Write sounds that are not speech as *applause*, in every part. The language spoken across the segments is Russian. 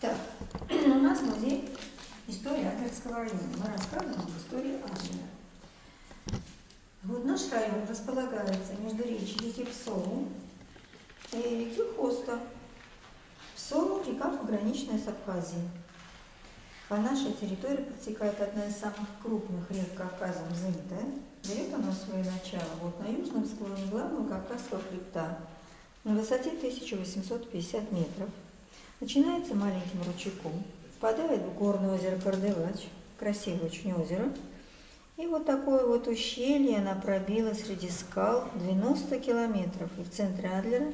Так, *clears throat* у нас музей истории Адлерского района. Мы рассказываем об истории Адлера. Вот наш район располагается между речью реки Псову и реки Хоста. Псову – река пограничная с Абхазией. По нашей территории протекает одна из самых крупных рек Кавказа Мзымта. Берет она свое начало вот на южном склоне главного Кавказского хребта на высоте 1850 метров. Начинается маленьким ручейком, впадает в горное озеро Кардевач, красивое очень озеро, и вот такое вот ущелье она пробила среди скал 90 километров, и в центре Адлера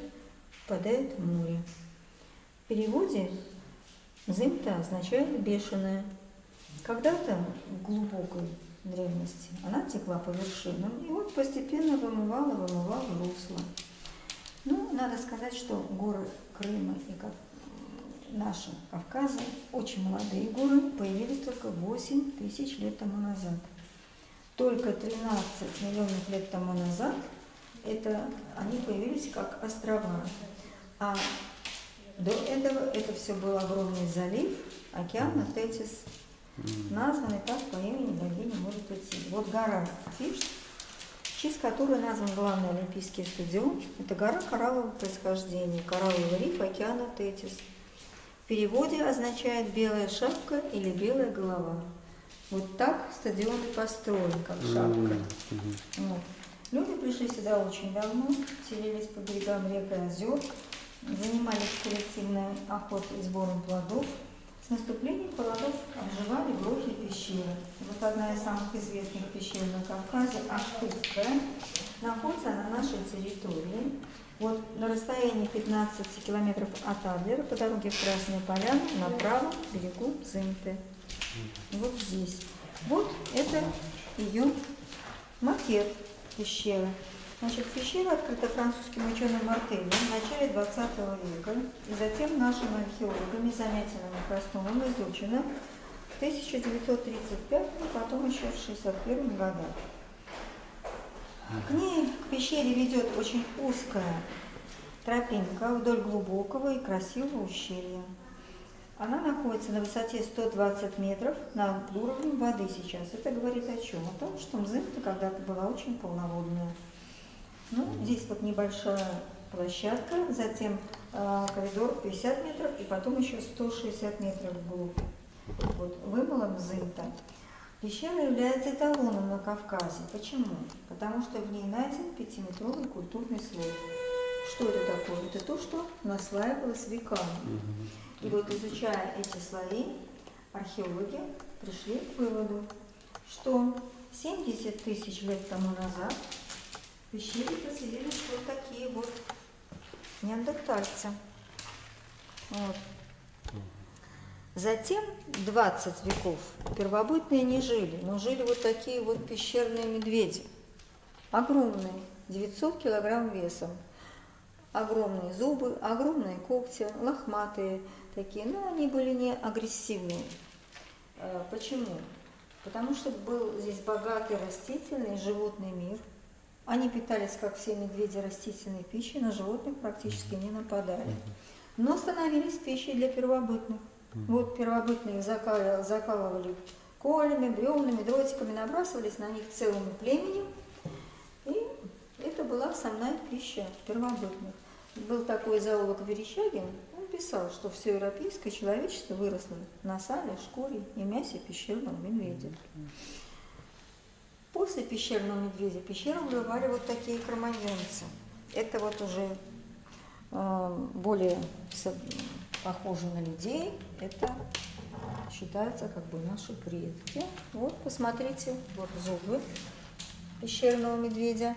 впадает в море. В переводе Зимта означает бешеная. Когда-то в глубокой древности она текла по вершинам и вот постепенно вымывала, вымывала русло. Ну, надо сказать, что горы Крыма и как наши Кавказа, очень молодые горы, появились только 8 тысяч лет тому назад. Только 13 миллионов лет тому назад это, они появились как острова. А до этого это все был огромный залив, океан Тетис, названный так по имени богини моря Тетис. Вот гора Фиш, в честь которой назван главный Олимпийский стадион, это гора кораллового происхождения, коралловый риф океана Тетис. В переводе означает белая шапка или белая голова. Вот так стадион и построен, как шапка. Вот. Люди пришли сюда очень давно, селились по берегам рек и озер, занимались коллективной охотой и сбором плодов. С наступлением холодов обживали грохи и пещеры. Вот одна из самых известных пещер на Кавказе, Ахтырская, находится на нашей территории. Вот на расстоянии 15 километров от Адлера по дороге в Красные Поляны на правом берегу Зимты. Вот здесь. Вот это ее макет пещеры. Значит, пещера открыта французским ученым Мартелем в начале 20 века и затем нашими археологами Замятиным и Красновым изучена в 1935 и потом еще в 1961 годах. К ней, к пещере ведет очень узкая тропинка вдоль глубокого и красивого ущелья. Она находится на высоте 120 метров над уровнем воды сейчас. Это говорит о чем? О том, что Мзымта когда-то была очень полноводная. Ну, здесь вот небольшая площадка, затем э, коридор 50 метров и потом еще 160 метров вглубь. Вот, вымыла Мзымта. Пещера является эталоном на Кавказе. Почему? Потому что в ней найден пятиметровый культурный слой. Что это такое? Это то, что наслаивалось веками. И вот изучая эти слои, археологи пришли к выводу, что 70 тысяч лет тому назад в пещере поселились вот такие вот неандертальцы. Вот. Затем 20 веков первобытные не жили, но жили вот такие вот пещерные медведи. Огромные, 900 килограмм весом. Огромные зубы, огромные когти, лохматые такие, но они были не агрессивные. Э, почему? Потому что был здесь богатый растительный животный мир. Они питались, как все медведи, растительной пищей, на животных практически не нападали. Но становились пищей для первобытных. Вот первобытные закалывали, закалывали колями, бревнами, дротиками, набрасывались на них целым племенем. И это была основная пища первобытных. Был такой зоолог Верещагин, он писал, что все европейское человечество выросло на сале, шкуре и мясе пещерного медведя. После пещерного медведя пещеру вырывали вот такие кроманьонцы. Это вот уже э, более похожи на людей, это считается как бы наши предки. Вот, посмотрите, вот зубы пещерного медведя.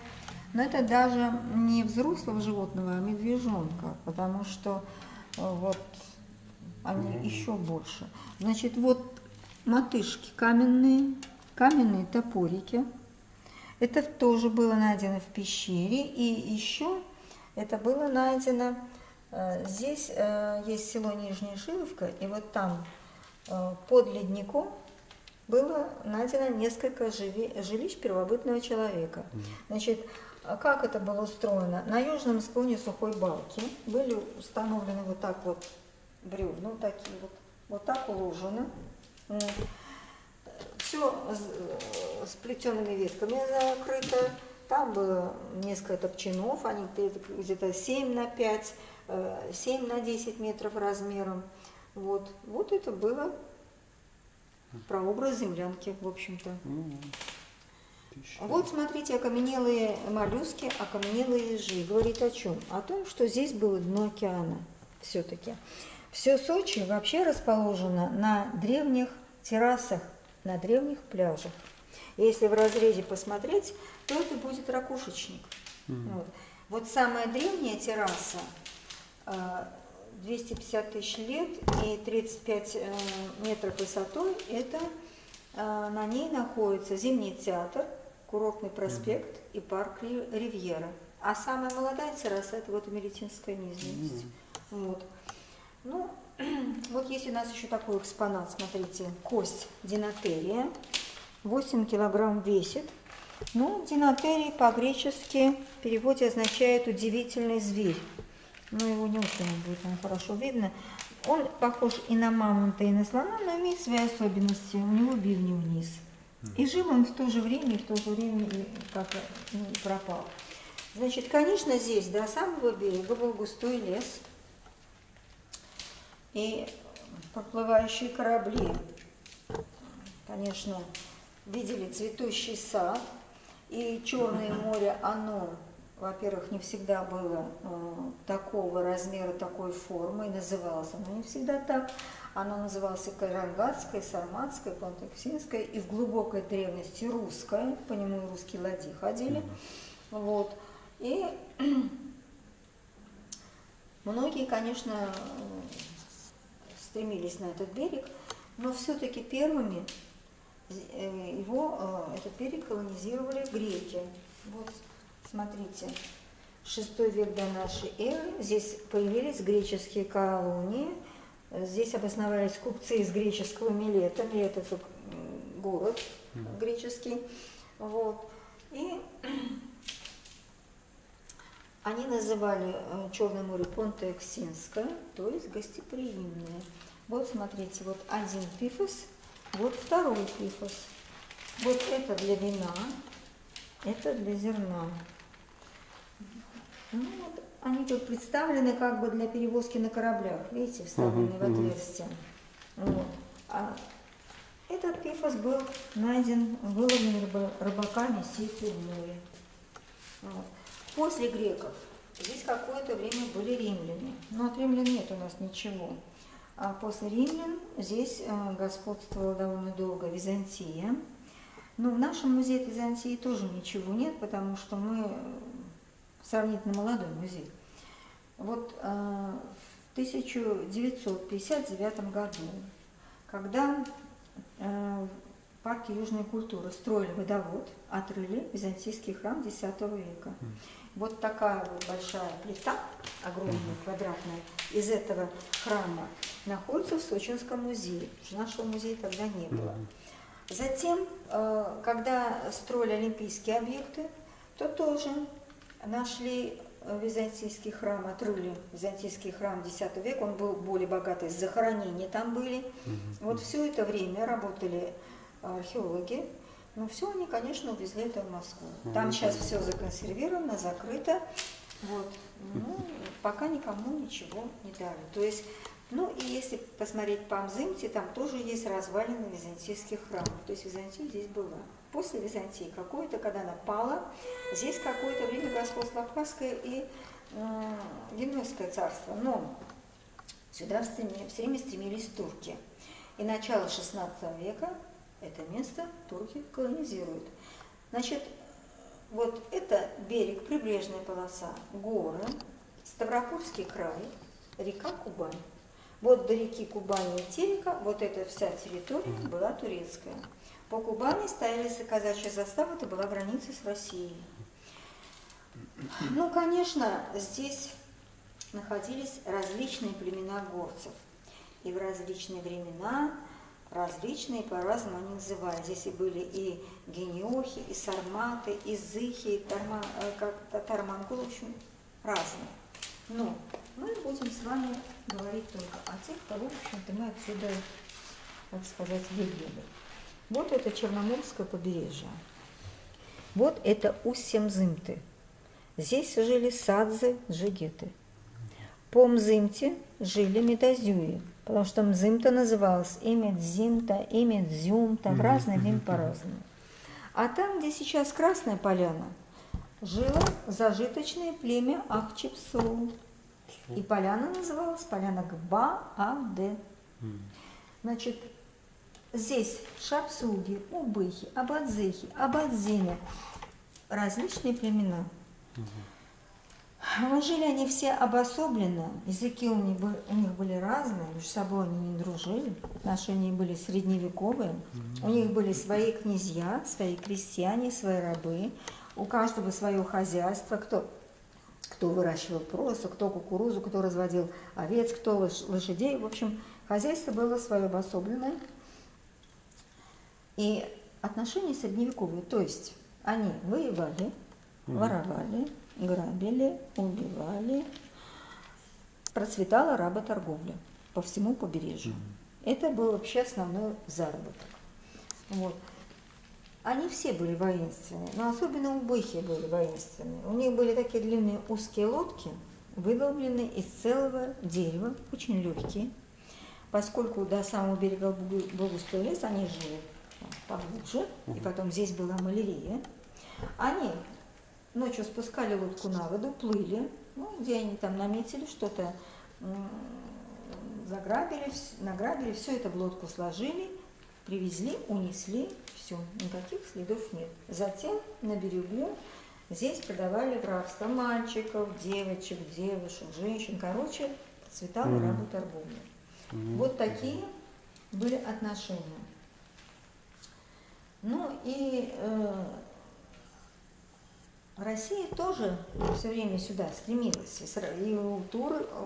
Но это даже не взрослого животного, а медвежонка, потому что э, вот они еще больше. Значит, вот мотышки каменные, каменные топорики. Это тоже было найдено в пещере. И еще это было найдено здесь э, есть село Нижняя Шиловка, и вот там э, под ледником было найдено несколько жилищ первобытного человека. Значит, как это было устроено? На южном склоне сухой балки были установлены вот так вот бревна, ну такие вот, вот так уложено. Все с, плетеными ветками закрыто. Там было несколько топчанов, они где-то 7 на 5, 7 э, на 10 метров размером. Вот, вот это было прообраз землянки, в общем-то. Вот смотрите, окаменелые моллюски, окаменелые ежи. Говорит о чем? О том, что здесь было дно океана все-таки. Все Сочи вообще расположено на древних террасах, на древних пляжах. Если в разрезе посмотреть, то это будет ракушечник. Mm-hmm. Вот. вот самая древняя терраса 250 э, тысяч лет и 35 э, метров высотой, это э, на ней находится Зимний театр, Курортный проспект mm-hmm. и парк Ривьера. А самая молодая терраса это вот Америтинская низменность. Mm-hmm. Вот. Ну, *clears throat* вот есть у нас еще такой экспонат, смотрите, кость динотерия, 8 килограмм весит. Ну, динотерий по-гречески в переводе означает удивительный зверь. Но его не очень будет он хорошо видно. Он похож и на мамонта, и на слона, но имеет свои особенности. У него бивни вниз. И жил он в то же время, и в то же время как ну, пропал. Значит, конечно, здесь до самого берега был густой лес и проплывающие корабли. Конечно, видели цветущий сад, и Черное море, оно, во-первых, не всегда было э, такого размера, такой формы, и называлось оно не всегда так. Оно называлось Карангатское, Сарматское, Пантексинское, и в глубокой древности русское, по нему и русские ладьи ходили. Вот. И многие, конечно, стремились на этот берег, но все-таки первыми э, его, э, этот берег колонизировали греки. Вот, смотрите, шестой век до нашей эры, здесь появились греческие колонии – Здесь обосновались купцы из греческого Милета. Милет – это город греческий. Вот. И они называли э, Черное море Понте-Эксинское, то есть гостеприимное. Вот смотрите, вот один пифос, вот второй пифос. Вот это для вина, это для зерна. Ну, вот они тут представлены как бы для перевозки на кораблях, видите, вставлены uh-huh, в отверстие. Uh-huh. Вот. А этот пифос был найден, выловлен рыбаками сети в море. Вот. После греков здесь какое-то время были римляне, но от римлян нет у нас ничего. А после римлян здесь э, господствовала довольно долго Византия. Но в нашем музее Византии тоже ничего нет, потому что мы сравнительно молодой музей. Вот э, в 1959 году, когда э, в парке Южной культуры строили водовод, отрыли византийский храм X века. Вот такая вот большая плита, огромная, квадратная, из этого храма находится в Сочинском музее. Нашего музея тогда не было. Затем, э, когда строили олимпийские объекты, то тоже нашли э, византийский храм, отрыли византийский храм X века, он был более богатый, захоронения там были. Угу. Вот все это время работали археологи, но все они, конечно, увезли это в Москву. Там сейчас все законсервировано, закрыто. Вот. Ну, пока никому ничего не дали. То есть ну и если посмотреть по Амзымте, там тоже есть развалины византийских храмов. То есть Византия здесь была. После Византии какое-то, когда она пала, здесь какое-то время господство Абхазское и э, Генуэзское царство. Но сюда все время стремились турки. И начало XVI века это место турки колонизируют. Значит, вот это берег, прибрежная полоса, горы, Ставропольский край, река Кубань. Вот до реки Кубани и Терека, вот эта вся территория была турецкая. По Кубани стояли казачья застава, это была граница с Россией. Ну, конечно, здесь находились различные племена горцев. И в различные времена различные, по-разному они называют. Здесь и были и гениохи, и сарматы, и зыхи, и тарма, э, как татар-монгол, в общем, разные. Но мы будем с вами говорить только о тех, кого, в общем-то, мы отсюда, так сказать, выглядели. Вот это Черноморское побережье. Вот это устье Мзымты. Здесь жили садзы, джигеты. По Мзымте жили медозюи, потому что Мзымта называлась имя Дзимта, имя Дзюмта, в разное время по-разному. А там, где сейчас Красная Поляна, жило зажиточное племя Ахчепсу. И поляна называлась поляна Гба-Аде. Значит, здесь шапсуги, убыхи, абадзехи, абадзины, различные племена. Но жили они все обособленно, языки у них, были, у них были разные, между собой они не дружили, отношения были средневековые, у них были свои князья, свои крестьяне, свои рабы, у каждого свое хозяйство, кто, кто выращивал просу, кто кукурузу, кто разводил овец, кто лошадей. В общем, хозяйство было свое обособленное. И отношения средневековые, то есть они воевали, воровали, грабили, убивали, процветала работорговля по всему побережью. Это был вообще основной заработок. Вот. Они все были воинственные, но особенно убыхи были воинственные. У них были такие длинные узкие лодки, выдолбленные из целого дерева, очень легкие. Поскольку до самого берега был густой лес, они жили поглубже, и потом здесь была малярия. Они ночью спускали лодку на воду, плыли, ну, где они там наметили что-то, заграбили, награбили, все это в лодку сложили, привезли, унесли, все, никаких следов нет. Затем на берегу здесь продавали в рабство мальчиков, девочек, девушек, женщин. Короче, цветала mm-hmm. работорговля. Mm-hmm. Вот такие были отношения. Ну и э, Россия тоже все время сюда стремилась. И у Туры э,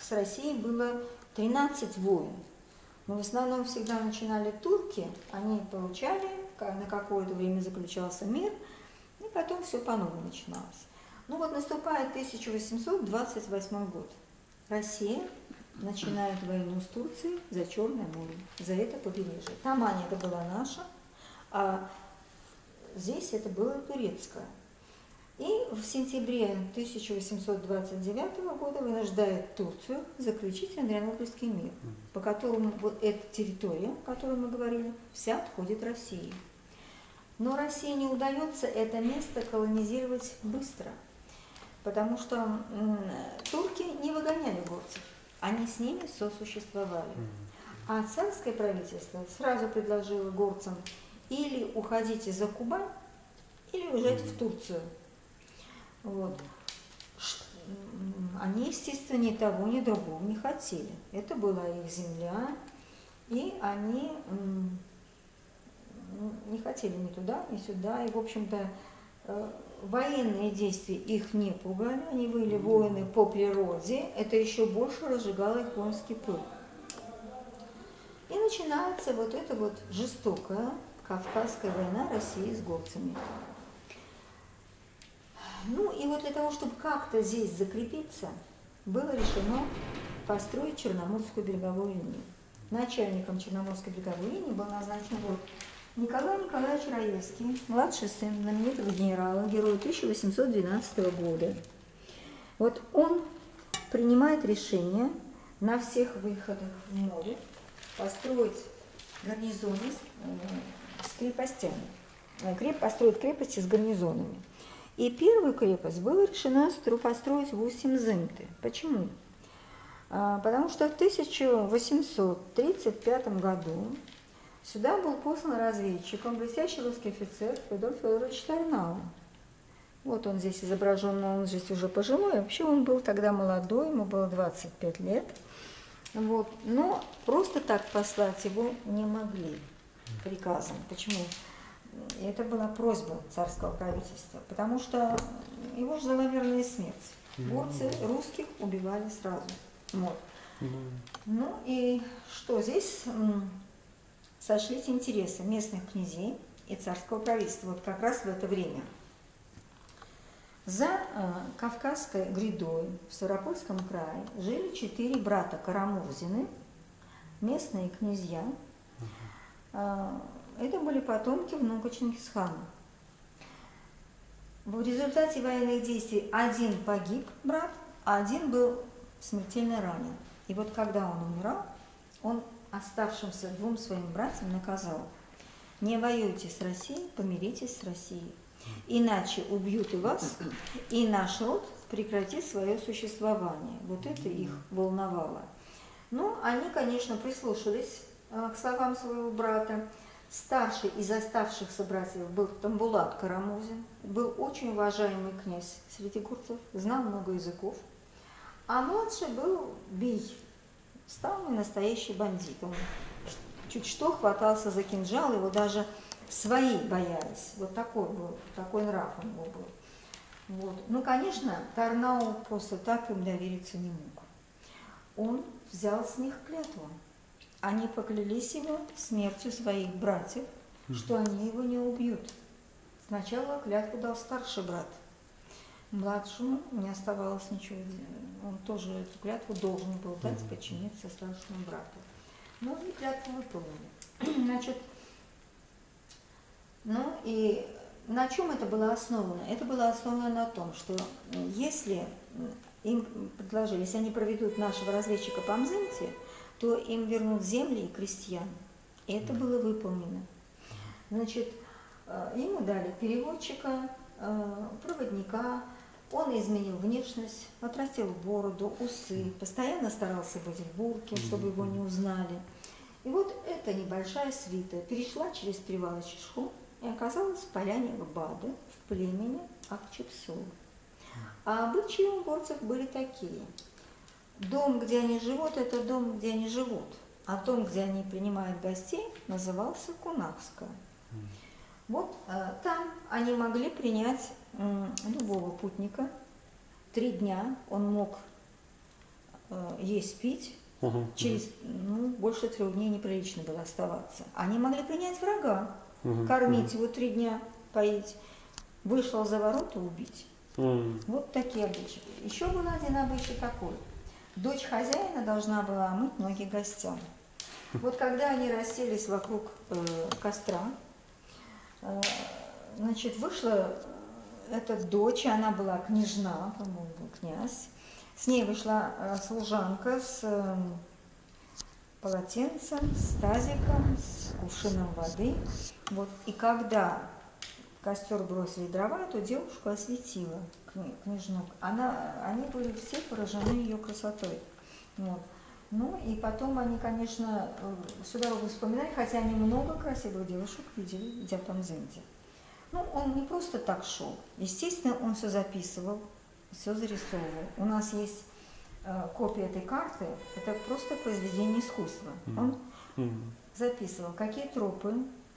с Россией было 13 войн. Но в основном всегда начинали турки, они получали, на какое-то время заключался мир, и потом все по новому начиналось. Ну вот наступает 1828 год. Россия начинает войну с Турцией за Черное море, за это побережье. Там Аня это была наша, а здесь это было турецкое. И в сентябре 1829 года вынуждает Турцию заключить Андрианопольский мир, по которому вот эта территория, о которой мы говорили, вся отходит России. Но России не удается это место колонизировать быстро, потому что турки не выгоняли горцев, они с ними сосуществовали. А царское правительство сразу предложило горцам или уходите за Кубань, или уезжайте в Турцию – вот. Они, естественно, ни того, ни другого не хотели. Это была их земля, и они не хотели ни туда, ни сюда. И, в общем-то, э, военные действия их не пугали, они были воины по природе, это еще больше разжигало их воинский пыл. И начинается вот эта вот жестокая Кавказская война России с горцами. Ну и вот для того, чтобы как-то здесь закрепиться, было решено построить Черноморскую береговую линию. Начальником Черноморской береговой линии был назначен вот Николай Николаевич Раевский, младший сын знаменитого генерала, героя 1812 года. Вот он принимает решение на всех выходах в море построить гарнизоны с, крепостями, э, построить крепости с гарнизонами. И первую крепость было решено построить в Усимзымты. Почему? А, потому что в 1835 году сюда был послан разведчиком блестящий русский офицер Федор Федорович Тарнау. Вот он здесь изображен, но он здесь уже пожилой. Вообще он был тогда молодой, ему было 25 лет. Вот. Но просто так послать его не могли приказом. Почему? Это была просьба царского правительства, потому что его ждала верная смерть. Горцы русских убивали сразу. Вот. Ну и что здесь сошлись интересы местных князей и царского правительства вот как раз в это время. За э, Кавказской грядой в Ставропольском крае жили четыре брата Карамурзины, местные князья. Э, это были потомки внука Чингисхана. В результате военных действий один погиб брат, а один был смертельно ранен. И вот когда он умирал, он оставшимся двум своим братьям наказал, не воюйте с Россией, помиритесь с Россией. Иначе убьют и вас, и наш род прекратит свое существование. Вот это их волновало. Ну, они, конечно, прислушались к словам своего брата. Старший из оставшихся братьев был Тамбулат Карамузин, был очень уважаемый князь среди курцев, знал много языков. А младший был Бий, самый настоящий бандит. Он чуть что хватался за кинжал, его даже свои боялись. Вот такой был, такой нрав у него был. Вот. Ну, конечно, Тарнау просто так им довериться не мог. Он взял с них клятву. Они поклялись его смертью своих братьев, что они его не убьют. Сначала клятву дал старший брат. Младшему не оставалось ничего. Он тоже эту клятву должен был дать, подчиниться старшему брату. Но они клятву выполнили. *clears throat* Значит, ну и на чем это было основано? Это было основано на том, что если им предложили, если они проведут нашего разведчика по Мзымте, то им вернут земли и крестьян. И это было выполнено. Значит, э, ему дали переводчика, э, проводника, он изменил внешность, отрастил бороду, усы, постоянно старался быть в бурке, чтобы его не узнали. И вот эта небольшая свита перешла через перевал Чешху и оказалась в поляне Бады в племени Акчепсу. А обычаи у горцев были такие. Дом, где они живут, это дом, где они живут. А дом, где они принимают гостей, назывался Кунакска. Вот э, там они могли принять любого путника. Три дня он мог э, есть, пить. Угу, Через ну, больше трех дней неприлично было оставаться. Они могли принять врага, угу, кормить угу. его три дня, поить. Вышел за ворота убить. Угу. Вот такие обычаи. Еще был один обычай такой. Дочь хозяина должна была мыть ноги гостям. Вот когда они расселись вокруг э, костра, э, значит, вышла эта дочь, она была княжна, по-моему, князь. С ней вышла э, служанка с э, полотенцем, с тазиком, с кувшином воды. Вот. И когда костер бросили дрова, то девушку осветила княжну. Она, они были все поражены ее красотой. Вот. Ну и потом они, конечно, э, всю дорогу вспоминали, хотя они много красивых девушек видели, где там Зенде. Ну, он не просто так шел. Естественно, он все записывал, все зарисовывал. У нас есть э, копия этой карты, это просто произведение искусства. Он записывал, какие тропы,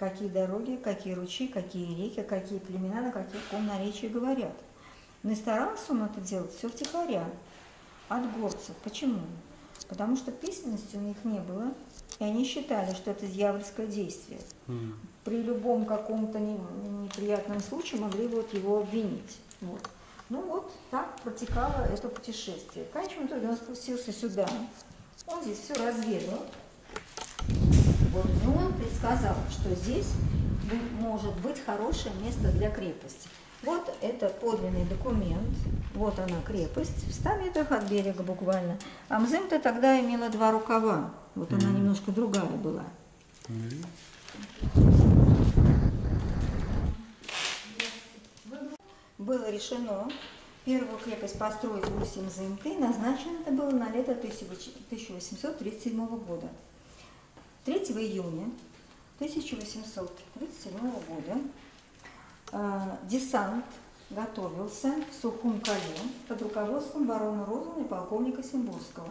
какие дороги, какие ручьи, какие реки, какие племена, на каком наречии говорят. Но и старался он это делать все втихаря, от горцев. Почему? Потому что письменности у них не было, и они считали, что это дьявольское действие. Mm. При любом каком-то неприятном случае могли вот его обвинить. Вот. Ну вот так протекало это путешествие. В конечном итоге он спустился сюда, он здесь все разведал. И он предсказал, что здесь может быть хорошее место для крепости. Вот это подлинный документ, вот она крепость, в 100 метрах от берега буквально. А Мзым-то тогда имела два рукава, вот она немножко другая была. Было решено первую крепость построить в устье Мзымты, назначено это было на лето 1837 года. 3 июня 1837 года Э, десант готовился в Сухум Кале под руководством барона Розена и полковника Симбурского.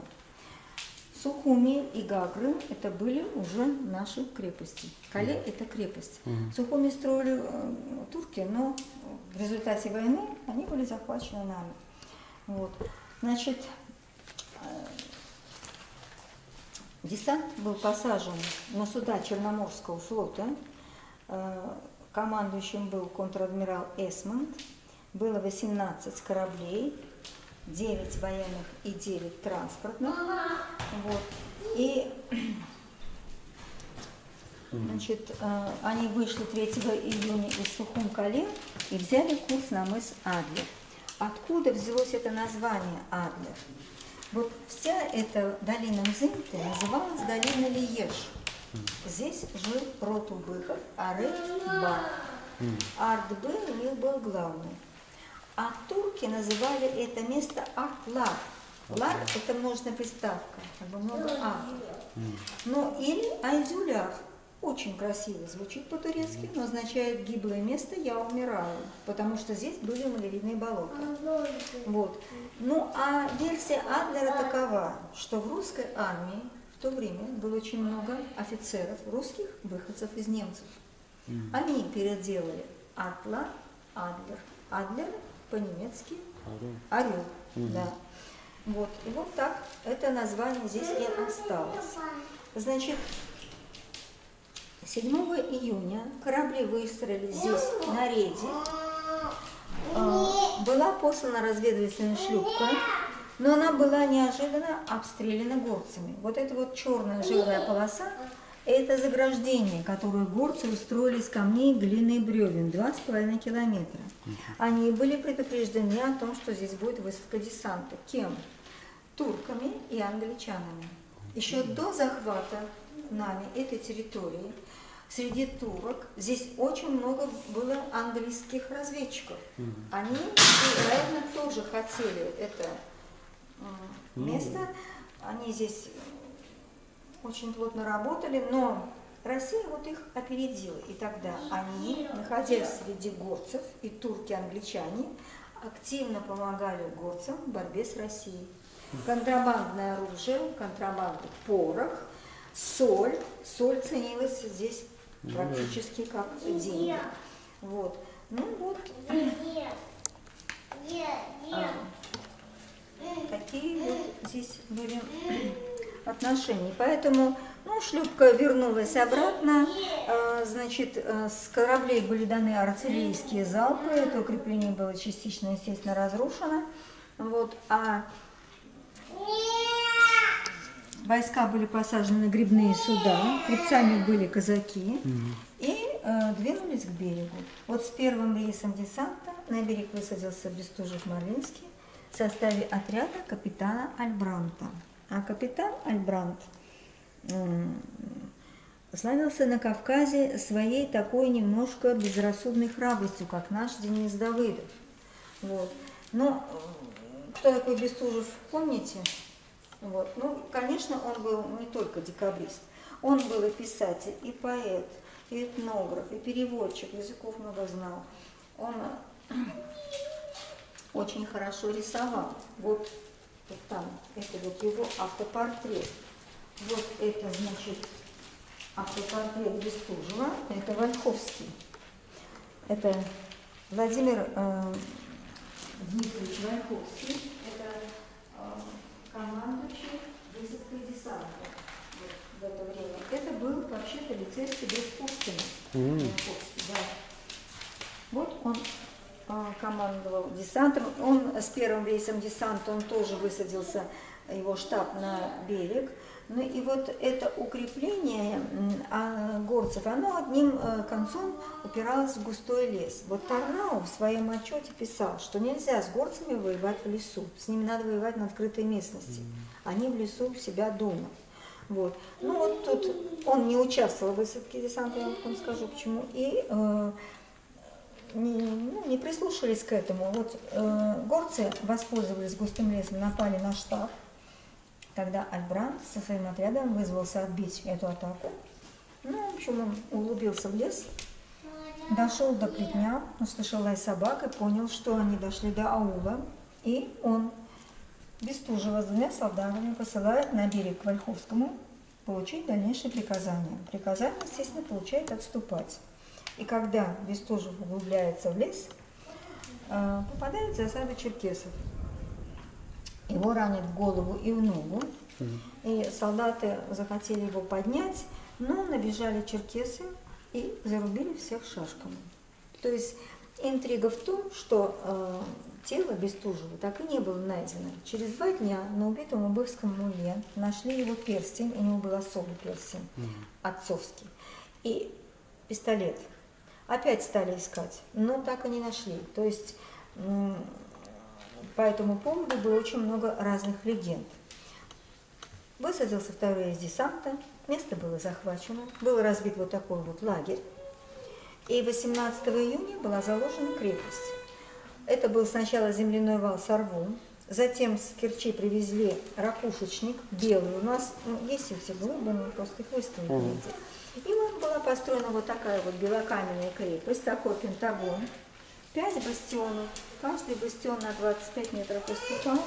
Сухуми и Гагры – это были уже наши крепости. Кале – это крепость. Угу. Сухуми строили э, турки, но в результате войны они были захвачены нами. Вот. Значит, э, десант был посажен на суда Черноморского флота командующим был контр-адмирал Эсмонд. было 18 кораблей, 9 военных и 9 транспортных. Вот. И значит, э, они вышли 3 июня из Сухум-Кале и взяли курс на мыс Адлер. Откуда взялось это название Адлер? Вот вся эта долина Мзынты называлась долина Лиеш. Здесь жил род Убыхов, Арык-Ба. Ардбы у них был главный. А турки называли это место Артлар. Лар – это множная приставка, как бы много А. Но или Айзюлях. Очень красиво звучит по-турецки, но означает «гиблое место, я умираю», потому что здесь были малярийные болота. Вот. Ну, а версия Адлера такова, что в русской армии в то время было очень много офицеров русских, выходцев из немцев. Они переделали Атла, Адлер. Адлер по-немецки орел. Да. Вот. И вот так это название здесь и осталось. Значит, 7 июня корабли выстроили здесь на рейде. А, была послана разведывательная шлюпка, но она была неожиданно обстреляна горцами. Вот эта вот черная жирная полоса – это заграждение, которое горцы устроили из камней, глины и бревен, 2,5 километра. Они были предупреждены о том, что здесь будет высадка десанта. Кем? Турками и англичанами. Еще до захвата нами этой территории среди турок здесь очень много было английских разведчиков. Они, вероятно, тоже хотели это место. Они здесь очень плотно работали, но Россия вот их опередила. И тогда они, находясь среди горцев, и турки-англичане, активно помогали горцам в борьбе с Россией. Контрабандное оружие, контрабандный порох, соль. Соль ценилась здесь практически как деньги. Вот. Ну вот. А, такие вот здесь были отношения. Поэтому ну, шлюпка вернулась обратно. А, значит, э, с кораблей были даны артиллерийские залпы. Это укрепление было частично, естественно, разрушено. Вот. А Войска были посажены на грибные суда, крепцами были казаки и э, двинулись к берегу. Вот с первым рейсом десанта на берег высадился Бестужев-Марлинский в составе отряда капитана Альбранта. А капитан Альбрант э, славился на Кавказе своей такой немножко безрассудной храбростью, как наш Денис Давыдов. Вот. Но э, кто такой Бестужев, помните? Вот. Ну, конечно, он был не только декабрист, он был и писатель, и поэт, и этнограф, и переводчик, языков много знал. Он *clears throat* очень хорошо рисовал. Вот, вот там, это вот его автопортрет. Вот это, значит, автопортрет Бестужева, это Вольховский. Это Владимир э, Дмитриевич Вольховский командующий высадкой десанта вот, в это время. Это был вообще-то лицей Пушкина. Mm. Да. Вот он а, командовал десантом. Он с первым рейсом десанта, он тоже высадился, его штаб на берег. Ну и вот это укрепление а, горцев, оно одним э, концом упиралось в густой лес. Вот Тарнау в своем отчете писал, что нельзя с горцами воевать в лесу, с ними надо воевать на открытой местности. Они в лесу у себя дома. Вот. Ну вот тут он не участвовал в высадке десанта, я вам скажу почему, и э, не, ну, не прислушались к этому. Вот э, горцы воспользовались густым лесом, напали на штаб, Тогда Альбранд со своим отрядом вызвался отбить эту атаку. Ну, в общем, он углубился в лес, дошел до плетня, услышал лай собак и понял, что они дошли до аула. И он Бестужева с двумя солдатами посылает на берег к Вольховскому получить дальнейшие приказания. Приказание, естественно, получает отступать. И когда Бестужев углубляется в лес, э, попадает в засаду черкесов. Его ранят в голову и в ногу. И солдаты захотели его поднять, но набежали черкесы и зарубили всех шашками. То есть интрига в том, что э, тело Бестужева так и не было найдено. Через два дня на убитом Убывском муле нашли его перстень, у него был особый перстень, отцовский, и пистолет. Опять стали искать, но так и не нашли. То есть по этому поводу было очень много разных легенд. Высадился второй из десанта, место было захвачено, был разбит вот такой вот лагерь. И 18 июня была заложена крепость. Это был сначала земляной вал Сорвун, затем с Керчи привезли ракушечник белый. У нас ну, есть эти глыбы, мы просто их выставили. Mm -hmm. И вот была построена вот такая вот белокаменная крепость, такой пентагон. Пять бастионов, каждый бастион на 25 метров выступал.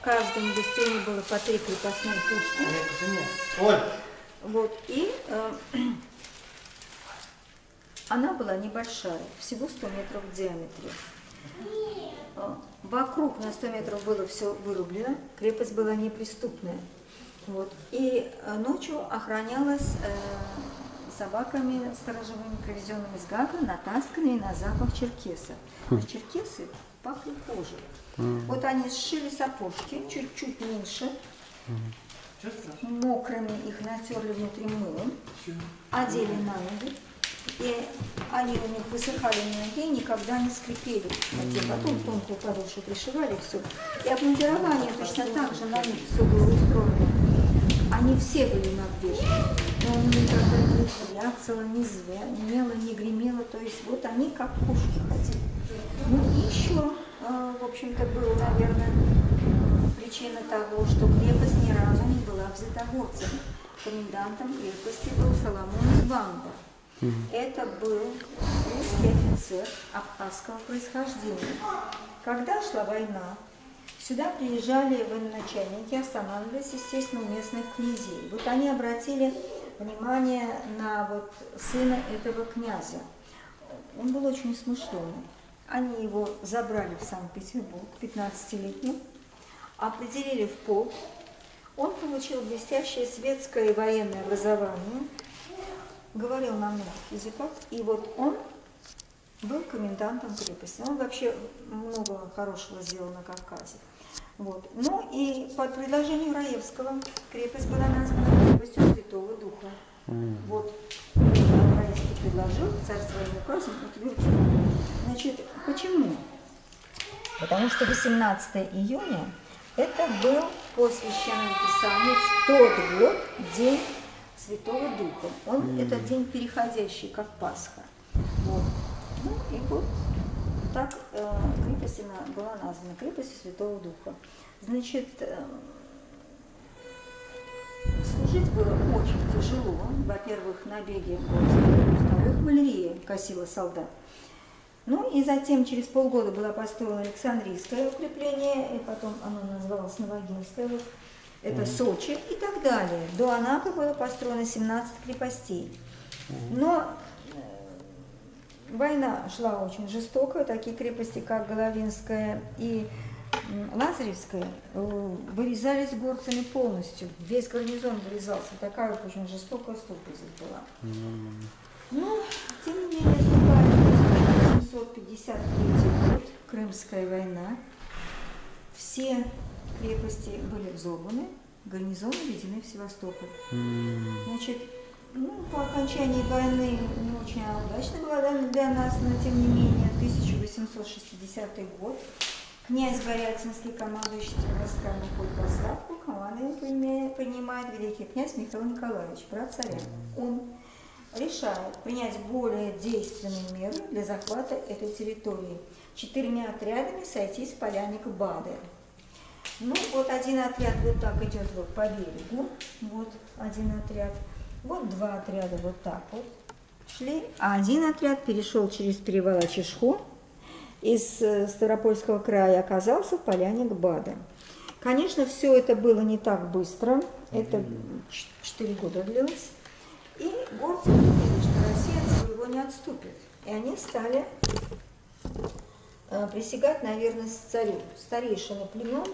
В каждом бастионе было по три крепостные пушки. Вот, и э, *clears throat* она была небольшая, всего 100 метров в диаметре. Э, вокруг на 100 метров было все вырублено, крепость была неприступная. Вот. И э, ночью охранялась э, собаками сторожевыми, привезенными с Гагры, натасканные на запах черкеса. А черкесы пахли кожей. Вот они сшили сапожки, чуть-чуть меньше, мокрыми их натерли внутри мылом, одели на ноги, и они у них высыхали на ноге и никогда не скрипели. А потом тонкую подошву пришивали, все. И обмундирование точно так же на них все было устроено. Они все были на обвешены, но он никогда не бряцало, не звенело, не гремело, то есть вот они как пушки ходили. Ну и еще, а, в общем-то, было, наверное, причина того, что крепость ни разу не была взята горцами. Комендантом крепости был Соломон Бамба. Это был русский офицер абхазского происхождения. Когда шла война, сюда приезжали военачальники, останавливались, естественно, у местных князей. Вот они обратили внимание на вот сына этого князя. Он был очень смышленый. Они его забрали в Санкт-Петербург, 15-летним, определили в полк. Он получил блестящее светское и военное образование, говорил на многих языках, и вот он был комендантом крепости. Он вообще много хорошего сделал на Кавказе. Вот. Ну и по предложению Раевского крепость была названа крепостью Святого Духа. Mm. Вот. Раевский предложил, царь своим указом утвердил. Значит, почему? Потому что 18 июня это был по священному писанию в тот год день Святого Духа. Он mm. этот день переходящий, как Пасха. Вот. Ну и вот так э, крепость была названа крепостью Святого Духа. Значит, э, служить было очень тяжело. Во-первых, набеги во-вторых, малярия косила солдат. Ну и затем через полгода было построено Александрийское укрепление, и потом оно называлось Новогинское. Вот это Сочи и так далее. До Анапы было построено 17 крепостей. Но э, война шла очень жестокая, такие крепости, как Головинская и Лазаревская, э, вырезались горцами полностью. Весь гарнизон вырезался. Такая очень жестокая служба здесь была. Но, тем не менее, наступает 1753 год, Крымская война. Все крепости были взорваны, гарнизоны введены в Севастополь. Значит, ну, по окончании войны не очень удачно была для нас, но тем не менее, 1860 год. Князь Горятинский, командующий войсками, уходит в отставку, командование принимает великий князь Михаил Николаевич, брат царя. Он решает принять более действенные меры для захвата этой территории. Четырьмя отрядами сойтись в к Баде. Ну, вот один отряд вот так идет вот по берегу, вот один отряд, вот два отряда вот так вот шли, а один отряд перешел через перевал Чешхо из э, Ставропольского края оказался в поляне Гбада. Конечно, все это было не так быстро, это 4 года длилось, и горцы поняли, что Россия от своего не отступит, и они стали э, присягать на верность царю. Старейшины племен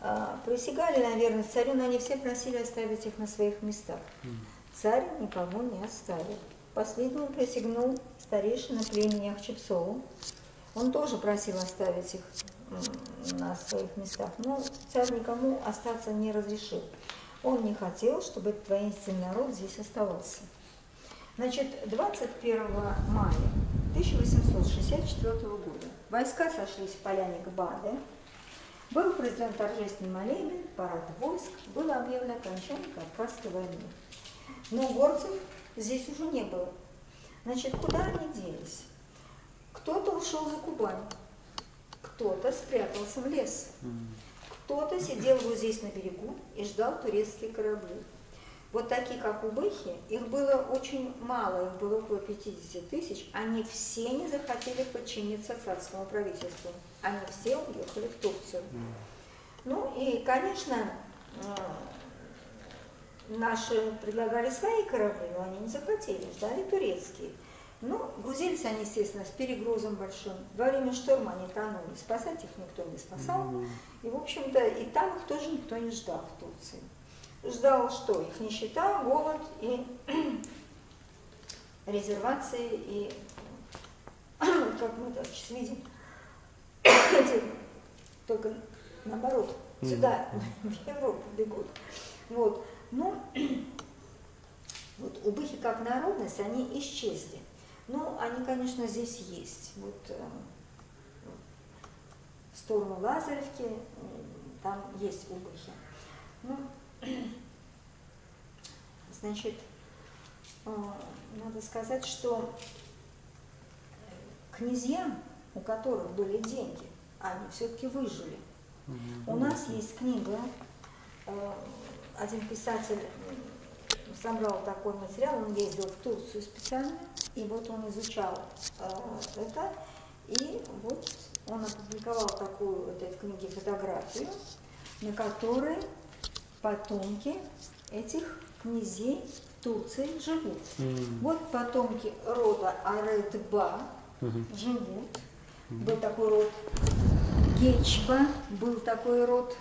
а, присягали, наверное, царю, но они все просили оставить их на своих местах. Царь никого не оставил. Последним присягнул старейшина племени Ахчепсову. Он тоже просил оставить их на своих местах, но царь никому остаться не разрешил. Он не хотел, чтобы этот воинственный народ здесь оставался. Значит, 21 мая 1864 года войска сошлись в поляне Гбаде, был произведен торжественный молебен, парад войск, было объявлено окончание Кавказской войны. Но горцев здесь уже не было. Значит, куда они делись? Кто-то ушел за Кубань, кто-то спрятался в лес, кто-то сидел вот здесь на берегу и ждал турецкие корабли. Вот такие, как убыхи, их было очень мало, их было около 50 тысяч, они все не захотели подчиниться царскому правительству. Они все уехали в Турцию. Ну и, конечно, э, наши предлагали свои корабли, но они не захотели, ждали турецкие. Ну, грузились они, естественно, с перегрузом большим. Во время шторма они тонули, спасать их никто не спасал. И, в общем-то, и там их тоже никто не ждал в Турции ждал что? Их нищета, голод и *clears throat* резервации, и *clears throat* как мы это сейчас видим, только наоборот, сюда, *laughs* в Европу бегут. Вот. Ну, *clears throat* вот убыхи как народность, они исчезли. Ну, они, конечно, здесь есть. Вот э, в сторону Лазаревки там есть убыхи. Ну, *clears throat* Значит, э, надо сказать, что князья, у которых были деньги, они все-таки выжили. У нас есть книга, э, один писатель собрал такой материал, он ездил в Турцию специально, и вот он изучал э, это, и вот он опубликовал такую вот этой книге фотографию, на которой потомки этих князей в Турции живут. Mm. Вот потомки рода Аретба mm-hmm. живут. Mm-hmm. Был такой род Гечба, был такой род,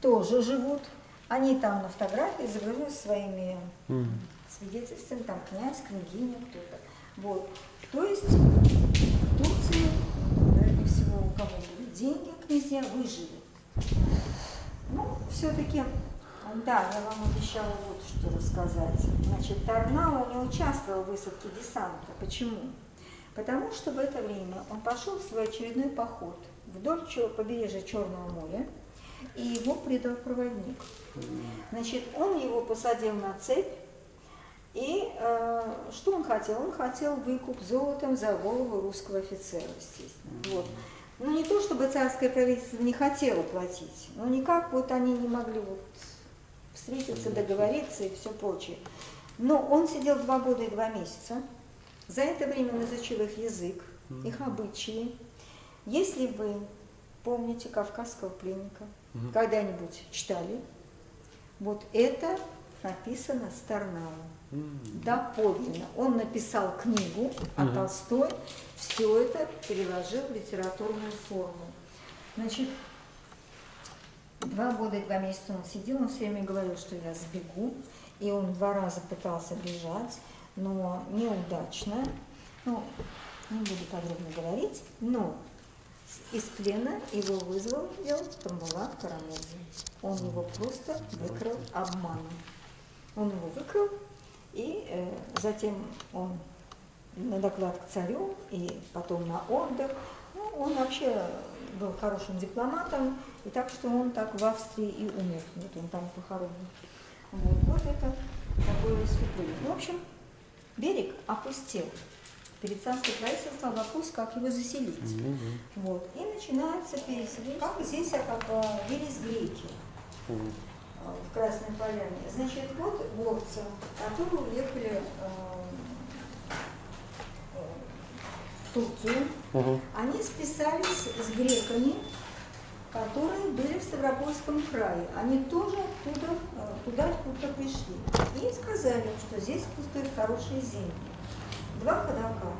тоже живут. Они там на фотографии изображены своими mm. свидетельствами, там князь, княгиня, кто-то. Вот. То есть в Турции, вероятнее всего, у кого были деньги, князья выжили. Ну, все-таки да, я вам обещала вот что рассказать. Значит, Тарнау не участвовал в высадке десанта. Почему? Потому что в это время он пошел в свой очередной поход вдоль побережья Черного моря, и его предал проводник. Значит, он его посадил на цепь, и э, что он хотел? Он хотел выкуп золотом за голову русского офицера, естественно. Вот. Ну, не то, чтобы царское правительство не хотело платить, но никак вот они не могли вот встретиться, договориться и все прочее. Но он сидел два года и два месяца. За это время он изучил их язык, их обычаи. Если вы помните кавказского пленника, угу. когда-нибудь читали, вот это написано Старнау. Доподлинно. Он написал книгу, а Толстой все это переложил в литературную форму. Значит, Два года и два месяца он сидел, он все время говорил, что я сбегу, и он два раза пытался бежать, но неудачно. Ну, не буду подробно говорить, но из плена его вызвал Тамбулат Карамурзин. Он его просто выкрал обманом. Он его выкрал, и э, затем он на доклад к царю, и потом на отдых. Ну, он вообще был хорошим дипломатом, и так что он так в Австрии и умер. Вот он там похоронен. Вот, вот это такое выступление. В общем, берег опустел. Перед царским правительством вопрос, как его заселить. Mm-hmm. Вот. И начинается переселение. Как здесь ополовились греки mm-hmm. В Красной Поляне. Значит, вот горцы, которые уехали э, в Турцию, они списались с греками которые были в Ставропольском крае. Они тоже оттуда, э, туда откуда пришли. И сказали, что здесь пустуют хорошие земли. Два ходока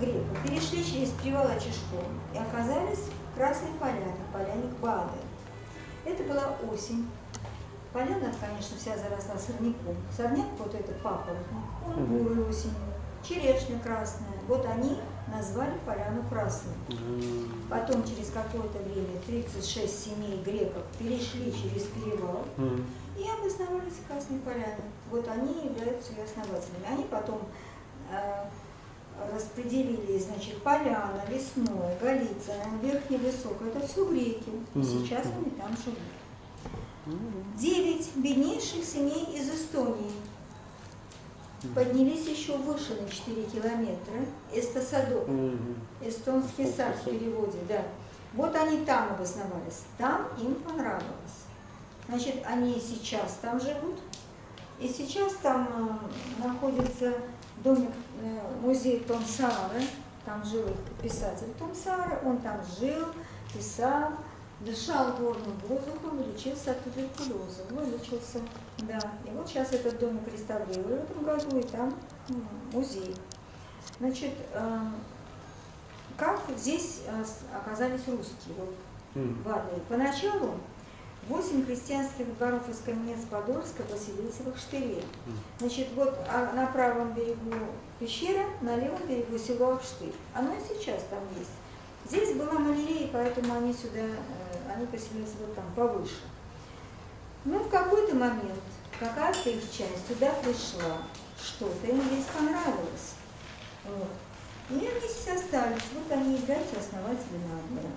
грека перешли через привал Чешком и оказались в Красной Поляне, поляне Бады. Это была осень. Поляна, конечно, вся заросла сорняком. Сорняк, вот это папоротник, он бурый осенью. Черешня красная. Вот они назвали поляну Красной. Потом через какое-то время 36 семей греков перешли через перевал и обосновались в Красной Поляне. Вот они являются ее основателями. Они потом э, распределили, значит, Поляна, Лесное, Голицыно, Верхний Высокое. Это все греки. Сейчас они там живут. Девять беднейших семей из Эстонии поднялись еще выше на 4 километра. Эстосадок, эстонский сад в переводе, да. Вот они там обосновались, там им понравилось. Значит, они сейчас там живут, и сейчас там э, находится домик, э, музей Томсары, там жил писатель Томсары, он там жил, писал, дышал горным воздухом лечился от туберкулеза. Вылечился, да. И вот сейчас этот домик реставрируют в этом году, и там музей. Значит, э, как здесь э, оказались русские вот, в Адлере? Поначалу восемь крестьянских дворов из Каменец-Подольска поселился в Ахштыре. Значит, вот а на правом берегу пещера, на левом берегу село Ахштырь. Оно и сейчас там есть. Здесь была малярия, поэтому они сюда, э, они поселились вот там, повыше. Но в какой-то момент какая-то их часть туда пришла, что-то им здесь понравилось. Вот. И они здесь остались, вот они являются основателями Адлера.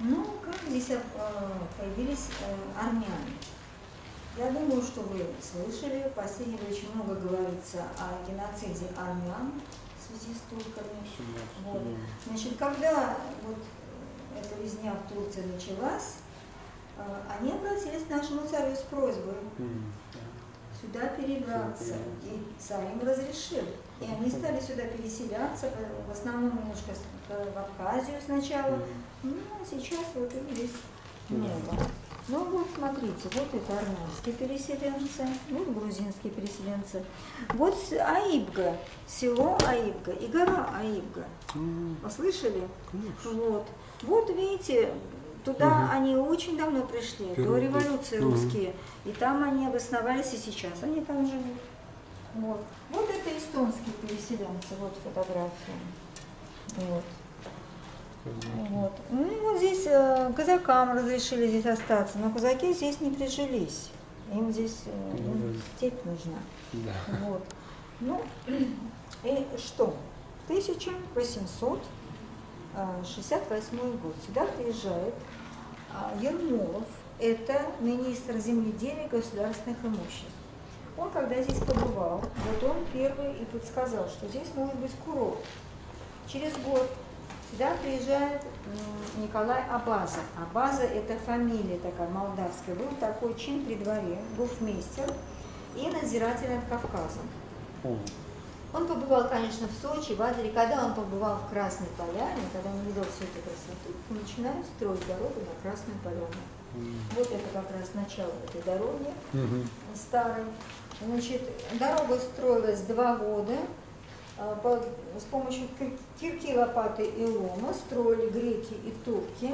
Ну, как здесь э, появились э, армяне? Я думаю, что вы слышали, в последнее время очень много говорится о геноциде армян в связи с турками. Вот. Значит, когда вот эта резня в Турции началась, э, они обратились к нашему царю с просьбой сюда перебраться, и царь им разрешил. И они стали сюда переселяться, в основном немножко в Абхазию сначала, ну, а сейчас вот их здесь много. Ну вот смотрите, вот это армянские переселенцы, вот грузинские переселенцы. Вот Аибга, село Аибга и гора Аибга. Послышали? Вот. Вот видите, туда угу. они очень давно пришли, Первый до революции угу. русские. И там они обосновались, и сейчас они там живут. Вот. Вот это эстонские переселенцы, вот фотография. Вот. Вот. Ну вот здесь э, казакам разрешили здесь остаться, но казаки здесь не прижились. Им здесь э, ну, степь нужна. Да. Вот. Ну *clears throat* и что? 1868 год. Сюда приезжает а, Ермолов, это министр земледелия государственных имуществ. Он, когда здесь побывал, вот он первый и подсказал, что здесь может быть курорт. Через год Сюда приезжает Николай Абаза. Абаза – это фамилия такая молдавская. Был такой чин при дворе, гофмейстер и надзиратель над Кавказом. Он побывал, конечно, в Сочи, в Адлере. Когда он побывал в Красной Поляне, когда он видел всю эту красоту, начинают строить дорогу на Красную Поляну. Вот это как раз начало этой дороги старой. Значит, дорога строилась два года. А, с помощью кирки, лопаты и лома строили греки и турки,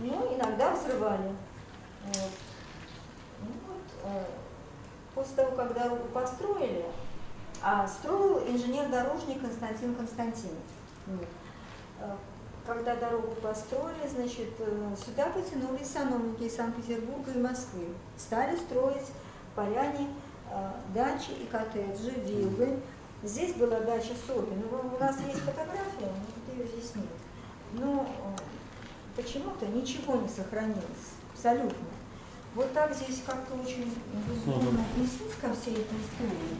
ну, иногда взрывали. Вот. Ну, вот, а, после того, как дорогу построили, а строил инженер-дорожник Константин Константинов. А, когда дорогу построили, значит, э, сюда потянулись сановники из Санкт-Петербурга и Москвы. Стали строить в поляне дачи и коттеджи, виллы, Здесь была дача Соби, но у нас есть фотография, но ее здесь нет. Но э, почему-то ничего не сохранилось, абсолютно. Вот так здесь как-то очень безумно отнеслись ко всей этой истории.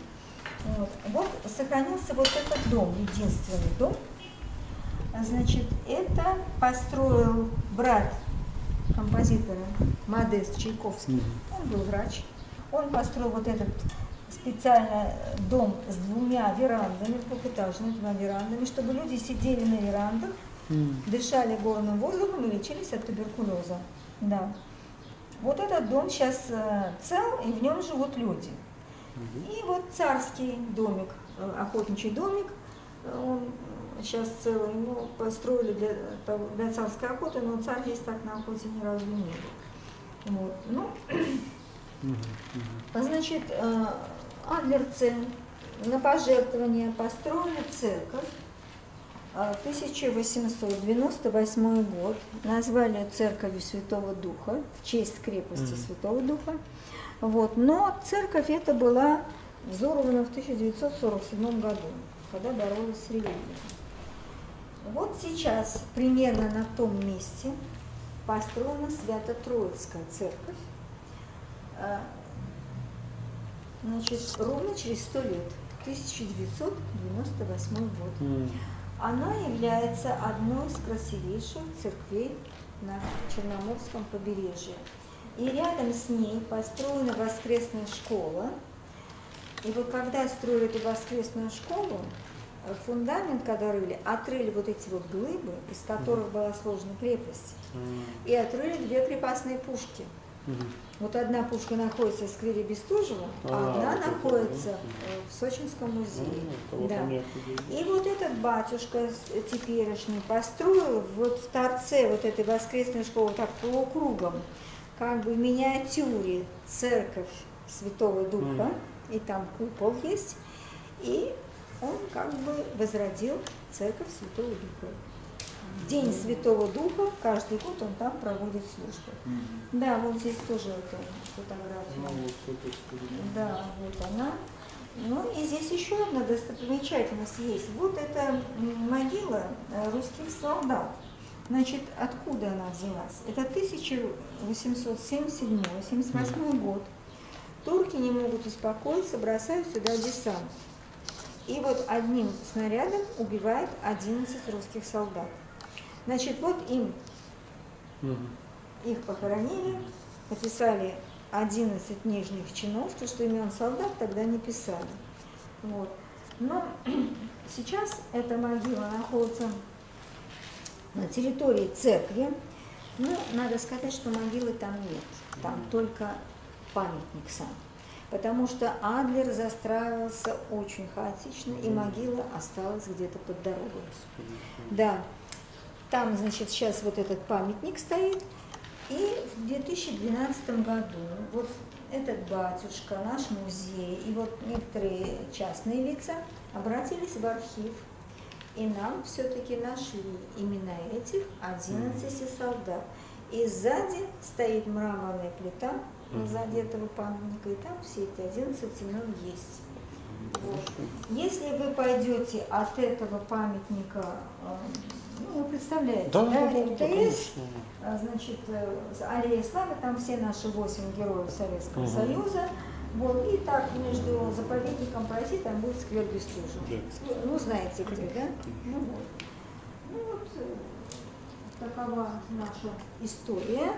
Вот. вот сохранился вот этот дом, единственный дом. Значит, это построил брат композитора Модест Чайковский. Он был врач. Он построил вот этот специально дом с двумя верандами, двухэтажными двумя верандами, чтобы люди сидели на верандах, mm. дышали горным воздухом и лечились от туберкулеза. Да. Вот этот дом сейчас э, цел, и в нем живут люди. И вот царский домик, э, охотничий домик, э, он сейчас целый, ну, построили для, для царской охоты, но царь здесь так на охоте ни разу не был. Вот. Ну, mm-hmm. значит, адлерцы на пожертвование построена церковь. 1898 год. Назвали церковью Святого Духа в честь крепости mm-hmm. Святого Духа. Вот. Но церковь эта была взорвана в 1947 году, когда боролась с религией. Вот сейчас примерно на том месте построена Свято-Троицкая церковь. А, значит, ровно через сто лет, 1998 год. Mm. Она является одной из красивейших церквей на Черноморском побережье. И рядом с ней построена воскресная школа. И вот когда строили эту воскресную школу, фундамент, когда рыли, отрыли вот эти вот глыбы, из которых была сложена крепость, и отрыли две крепостные пушки. Вот одна пушка находится в сквере Бестужева, а, а одна вот находится это. в Сочинском музее. А, да. И вот этот батюшка теперешний построил вот в торце вот этой воскресной школы так полукругом, как бы в миниатюре церковь Святого Духа, mm. и там купол есть, и он как бы возродил церковь Святого Духа. День Святого Духа, каждый год он там проводит службу. Mm-hmm. Да, вот здесь тоже эта фотография. Ну, вот да, вот она. Ну и здесь еще одна достопримечательность есть. Вот это могила э, русских солдат. Значит, откуда она взялась? Это 1877-78 год. Турки не могут успокоиться, бросают сюда десант. И вот одним снарядом убивает 11 русских солдат. Значит, вот им, их похоронили, написали 11 нижних чинов, то, что имен солдат тогда не писали. Вот. Но *clears throat* сейчас эта могила находится на территории церкви. Но надо сказать, что могилы там нет. Там только памятник сам. Потому что Адлер застраивался очень хаотично, и могила осталась где-то под дорогой. Да, там, значит, сейчас вот этот памятник стоит, и в 2012 году вот этот батюшка, наш музей и вот некоторые частные лица обратились в архив, и нам все-таки нашли имена этих 11 солдат. И сзади стоит мраморная плита, сзади этого памятника, и там все эти 11 имен есть. Вот. Если вы пойдете от этого памятника, э, ну, вы представляете, да, да, да МТС, да, значит, э, Аллея Славы, там все наши восемь героев Советского угу. Союза, вот, и так между заповедником пройти, там будет сквер Бестужев. Да. Ну, знаете где, да? Ну вот. Ну вот, э, такова наша история.